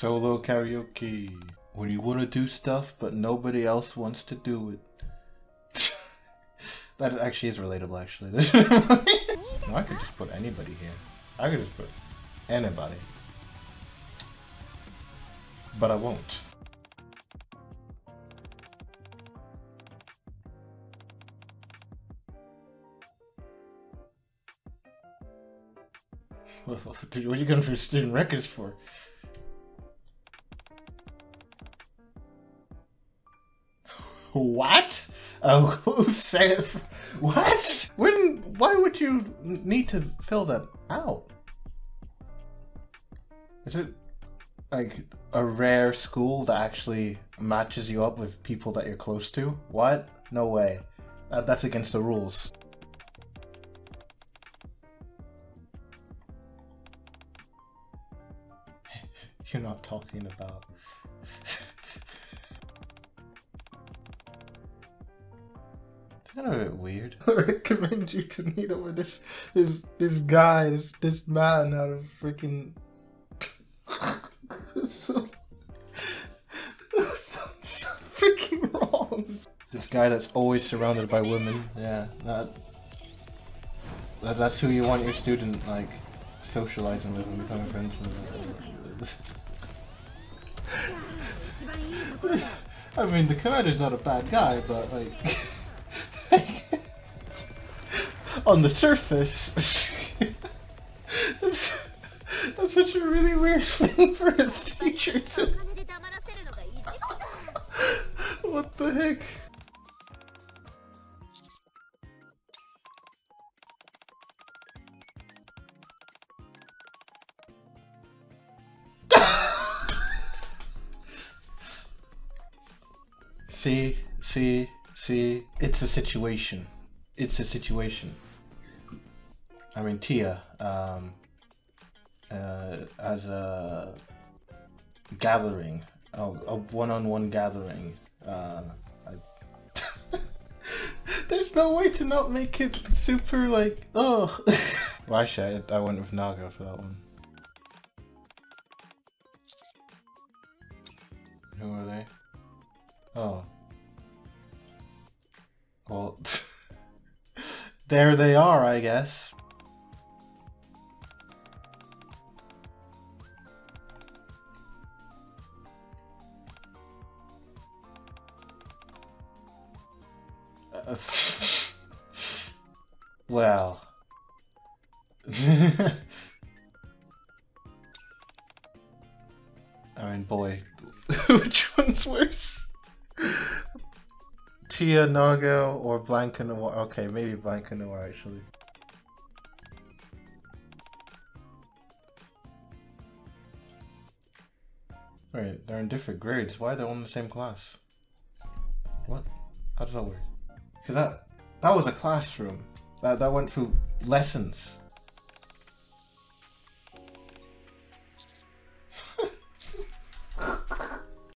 Solo karaoke. When you want to do stuff, but nobody else wants to do it. that actually is relatable, actually. I could just put anybody here. I could just put anybody. But I won't. What are you going for student records for? What? Oh, said? What? When? Why would you need to fill that out? Is it like a rare school that actually matches you up with people that you're close to? What? No way. Uh, that's against the rules. You're not talking about. Kind of a bit weird. I recommend you to meet up with this this this guy, this this man out of freaking. so, so, so freaking wrong. This guy that's always surrounded by women. Yeah, that, that that's who you want your student like socializing with and becoming friends with. I mean, the commander's not a bad guy, but like. On the surface, that's, that's such a really weird thing for his teacher to. what the heck? see, see, see, it's a situation. It's a situation. I mean, Tia, um, uh, as a gathering, a, one-on-one gathering, uh, I... there's no way to not make it super like, oh. well, actually, I, I went with Naga for that one. Who are they? Oh. Well, there they are, I guess. well. I mean, boy, which one's worse? Tia Naga or Blanka Noir? Okay, maybe Blanka Noir actually. Wait, they're in different grades. Why are they all in the same class? What? How does that work? Because that, that was a classroom. That, that went through lessons.